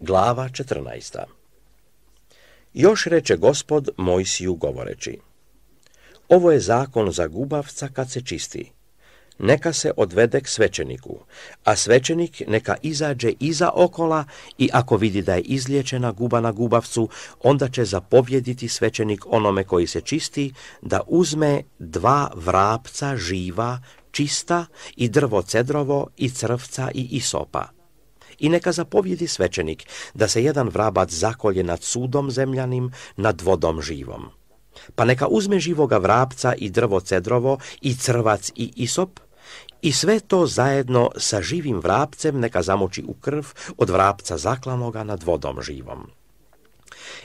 Glava 14. Još reče gospod Mojsiju govoreći. Ovo je zakon za gubavca kad se čisti. Neka se odvede k svećeniku, a svećenik neka izađe iza okola i ako vidi da je izliječena guba na gubavcu, onda će zapovjediti svećenik onome koji se čisti da uzme dva vrapca živa, čista i drvo cedrovo i crvca i isopa i neka zapovjedi svećenik da se jedan vrabac zakolje nad sudom zemljanim, nad vodom živom. Pa neka uzme živoga vrapca i drvo cedrovo i crvac i isop i sve to zajedno sa živim vrapcem neka zamoči u krv od vrapca zaklanoga nad vodom živom.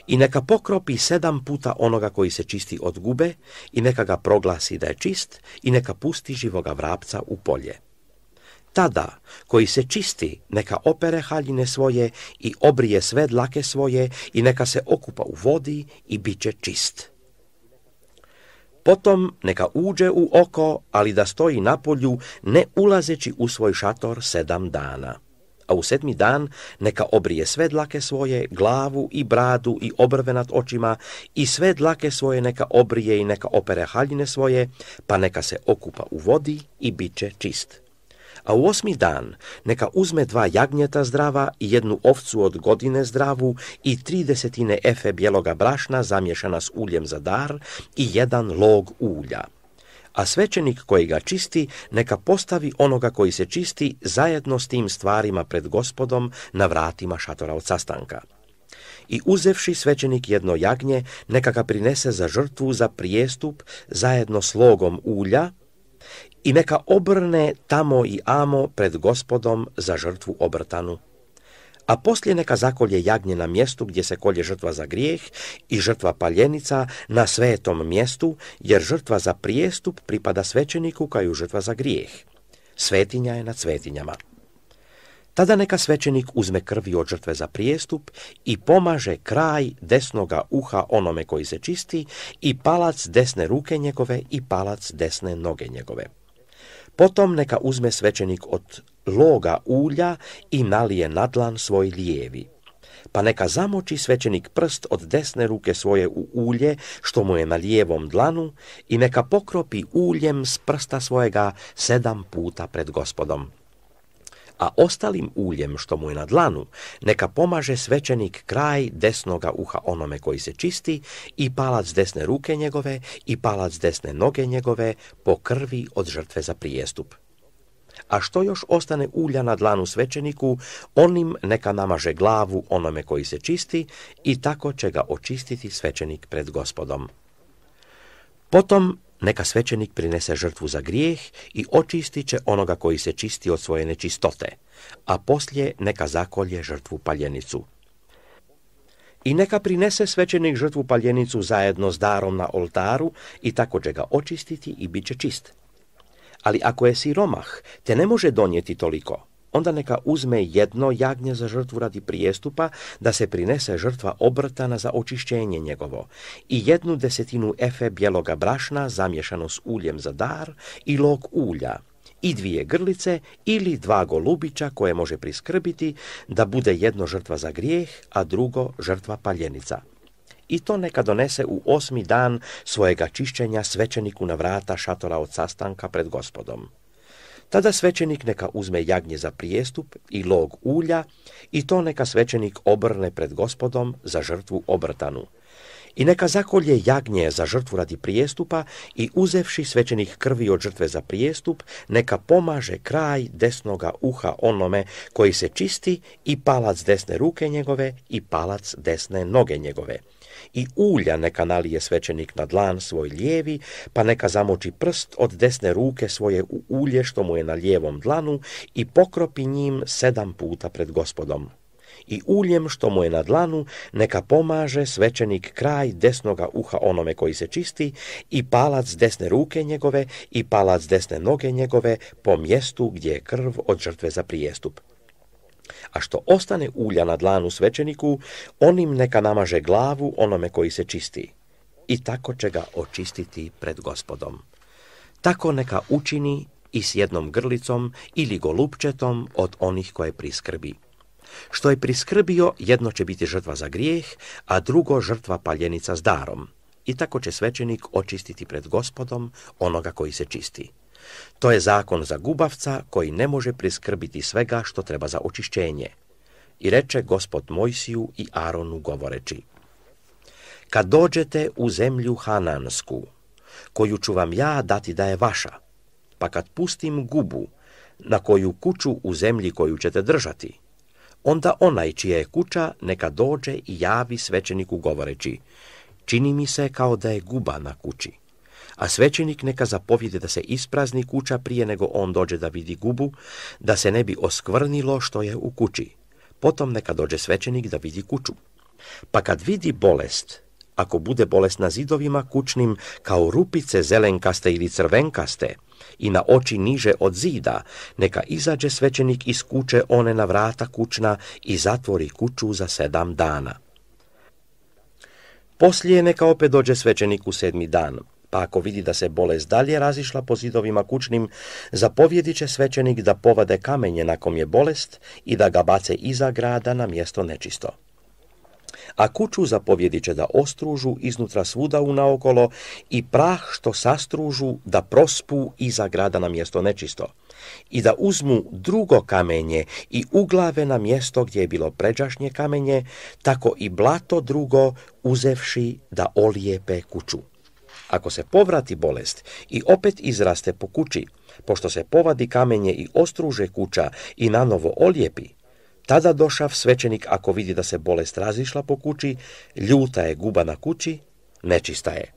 I neka pokropi sedam puta onoga koji se čisti od gube i neka ga proglasi da je čist i neka pusti živoga vrapca u polje. Tada, koji se čisti, neka opere haljine svoje i obrije sve dlake svoje i neka se okupa u vodi i bit će čist. Potom neka uđe u oko, ali da stoji na polju, ne ulazeći u svoj šator sedam dana. A u sedmi dan neka obrije sve dlake svoje, glavu i bradu i obrve nad očima i sve dlake svoje neka obrije i neka opere haljine svoje, pa neka se okupa u vodi i bit će čist a u osmi dan neka uzme dva jagnjeta zdrava i jednu ovcu od godine zdravu i tri desetine efe bijeloga brašna zamješana s uljem za dar i jedan log ulja. A svećenik koji ga čisti, neka postavi onoga koji se čisti zajedno s tim stvarima pred gospodom na vratima šatora od sastanka. I uzevši svećenik jedno jagnje, neka ga prinese za žrtvu za prijestup zajedno s logom ulja, i neka obrne tamo i amo pred gospodom za žrtvu obrtanu. A poslije neka zakolje jagnje na mjestu gdje se kolje žrtva za grijeh i žrtva paljenica na svetom mjestu, jer žrtva za prijestup pripada svećeniku kao žrtva za grijeh. Svetinja je nad svetinjama. Tada neka svećenik uzme krvi od žrtve za prijestup i pomaže kraj desnoga uha onome koji se čisti i palac desne ruke njegove i palac desne noge njegove. Potom neka uzme svećenik od loga ulja i nalije nadlan svoj lijevi. Pa neka zamoči svećenik prst od desne ruke svoje u ulje, što mu je na lijevom dlanu, i neka pokropi uljem s prsta svojega sedam puta pred gospodom a ostalim uljem što mu je na dlanu, neka pomaže svećenik kraj desnoga uha onome koji se čisti i palac desne ruke njegove i palac desne noge njegove po krvi od žrtve za prijestup. A što još ostane ulja na dlanu svećeniku, onim neka namaže glavu onome koji se čisti i tako će ga očistiti svećenik pred gospodom. Potom neka svećenik prinese žrtvu za grijeh i očistit će onoga koji se čisti od svoje nečistote, a poslije neka zakolje žrtvu paljenicu. I neka prinese svećenik žrtvu paljenicu zajedno s darom na oltaru i tako će ga očistiti i bit će čist. Ali ako je siromah, te ne može donijeti toliko, onda neka uzme jedno jagnje za žrtvu radi prijestupa, da se prinese žrtva obrtana za očišćenje njegovo, i jednu desetinu efe bijeloga brašna zamješano s uljem za dar i log ulja, i dvije grlice ili dva golubića koje može priskrbiti da bude jedno žrtva za grijeh, a drugo žrtva paljenica. I to neka donese u osmi dan svojega čišćenja svećeniku na vrata šatora od sastanka pred gospodom. Tada svećenik neka uzme jagnje za prijestup i log ulja i to neka svećenik obrne pred gospodom za žrtvu obrtanu. I neka zakolje jagnje za žrtvu radi prijestupa i uzevši svećenik krvi od žrtve za prijestup, neka pomaže kraj desnoga uha onome koji se čisti i palac desne ruke njegove i palac desne noge njegove i ulja neka nalije svećenik na dlan svoj lijevi, pa neka zamoči prst od desne ruke svoje u ulje što mu je na lijevom dlanu i pokropi njim sedam puta pred gospodom. I uljem što mu je na dlanu neka pomaže svećenik kraj desnoga uha onome koji se čisti i palac desne ruke njegove i palac desne noge njegove po mjestu gdje je krv od žrtve za prijestup a što ostane ulja na dlanu svećeniku, onim neka namaže glavu onome koji se čisti. I tako će ga očistiti pred gospodom. Tako neka učini i s jednom grlicom ili golupčetom od onih koje priskrbi. Što je priskrbio, jedno će biti žrtva za grijeh, a drugo žrtva paljenica s darom. I tako će svećenik očistiti pred gospodom onoga koji se čisti. To je zakon za gubavca koji ne može priskrbiti svega što treba za očišćenje. I reče gospod Mojsiju i Aronu govoreći. Kad dođete u zemlju Hanansku, koju ću vam ja dati da je vaša, pa kad pustim gubu, na koju kuću u zemlji koju ćete držati, onda onaj čija je kuća neka dođe i javi svećeniku govoreći, čini mi se kao da je guba na kući. A svećenik neka zapovjede da se isprazni kuća prije nego on dođe da vidi gubu, da se ne bi oskvrnilo što je u kući. Potom neka dođe svećenik da vidi kuću. Pa kad vidi bolest, ako bude bolest na zidovima kućnim kao rupice zelenkaste ili crvenkaste i na oči niže od zida, neka izađe svećenik iz kuće one na vrata kućna i zatvori kuću za sedam dana. Poslije neka opet dođe svećenik u sedmi dan, pa ako vidi da se bolest dalje razišla po zidovima kućnim, zapovjedi će svećenik da povade kamenje na kom je bolest i da ga bace iza grada na mjesto nečisto a kuću zapovjedit će da ostružu iznutra svuda unaokolo i prah što sastružu da prospu iza grada na mjesto nečisto i da uzmu drugo kamenje i uglave na mjesto gdje je bilo pređašnje kamenje, tako i blato drugo uzevši da olijepe kuću. Ako se povrati bolest i opet izraste po kući, pošto se povadi kamenje i ostruže kuća i nanovo olijepi, tada došav svećenik ako vidi da se bolest razišla po kući, ljuta je guba na kući, nečista je.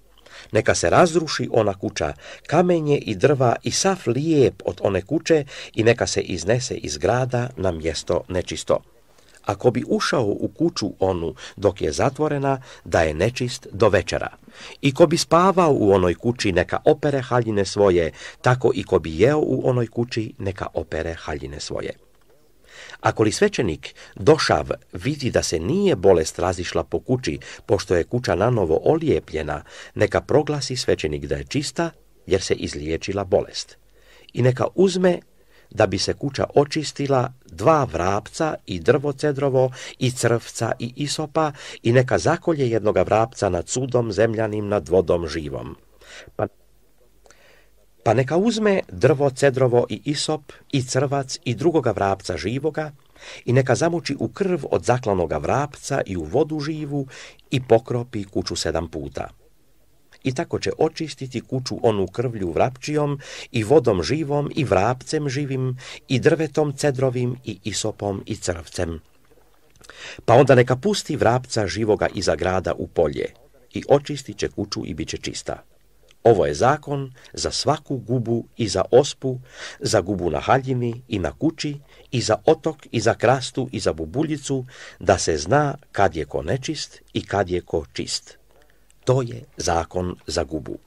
Neka se razruši ona kuća, kamenje i drva i sav lijep od one kuće i neka se iznese iz grada na mjesto nečisto. Ako bi ušao u kuću onu dok je zatvorena, da je nečist do večera. I ko bi spavao u onoj kući, neka opere haljine svoje, tako i ko bi jeo u onoj kući, neka opere haljine svoje. Ako li svećenik došav vidi da se nije bolest razišla po kući, pošto je kuća nanovo olijepljena, neka proglasi svećenik da je čista, jer se izliječila bolest. I neka uzme da bi se kuća očistila dva vrapca i drvo cedrovo i crvca i isopa i neka zakolje jednoga vrapca nad sudom zemljanim nad vodom živom. Pa pa neka uzme drvo, cedrovo i isop i crvac i drugoga vrapca živoga i neka zamuči u krv od zaklanoga vrapca i u vodu živu i pokropi kuću sedam puta. I tako će očistiti kuću onu krvlju vrapčijom i vodom živom i vrapcem živim i drvetom cedrovim i isopom i crvcem. Pa onda neka pusti vrapca živoga iza grada u polje i očistit će kuću i bit će čista. Ovo je zakon za svaku gubu i za ospu, za gubu na haljini i na kući, i za otok, i za krastu, i za bubuljicu, da se zna kad je ko nečist i kad je ko čist. To je zakon za gubu.